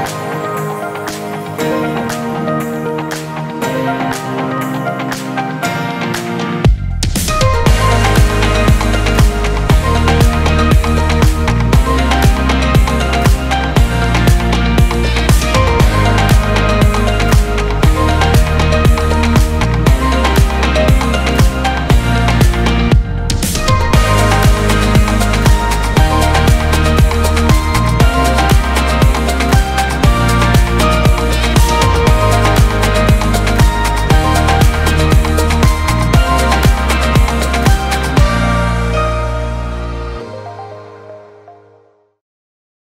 Bye.